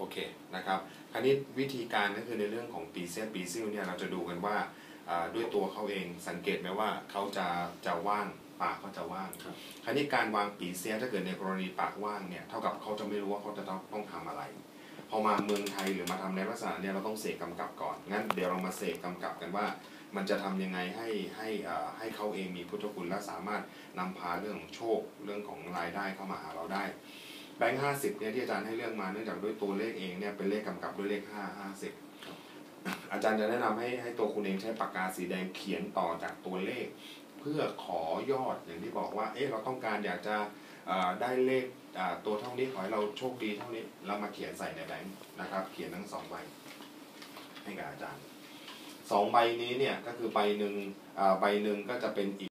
โอเคนะครับคราวนี้วิธีการก็คือในเรื่องของปีเซียปีซิลเนี่ยเราจะดูกันว่าอ่าด้วยตัวเขาเองสังเกตไหมว่าเขาจะจะว่างปากเขาจะว่างครับคราวนี้การวางปีเซียถ้าเกิดในกรณีปากว่างเนี่ยเท่ากับเขาจะไม่รู้ว่าเขาจะต้องต้องทำอะไร พอมาเมืองไทยหรือมาทำในลักษณะเนี่ยเราต้องเสกกำกับก่อนงั้นเดี๋ยวเรามาเสกกำกับกันว่า มันจะทำยังไงให้ให้อ่าให้เขาเองมีพุทธคุณและสามารถนำพาเรื่องของโชคเรื่องของรายได้เข้ามาหาเราได้ แบงค์ห้าสิบเนี่ยที่อาจารย์ให้เลือกมาเนื่องจากด้วยตัวเลขเองเนี่ยเป็นเลขกำกับด้วยเลขห้าห้าสิบอาจารย์จะแนะนำให้ให้ตัวคุณเองใช้ปากกาสีแดงเขียนต่อจากตัวเลข เพื่อขอยอดอย่างที่บอกว่า เอ๊ะเราต้องการอยากจะได้เลขตัวเท่านี้ขอให้เราโชคดีเท่านี้เรามาเขียนใส่ในแบงค์นะครับ เขียนทั้งสองใบให้กับอาจารย์สองใบนี้เนี่ยก็คือใบหนึ่งใบหนึ่งก็จะเป็นอีก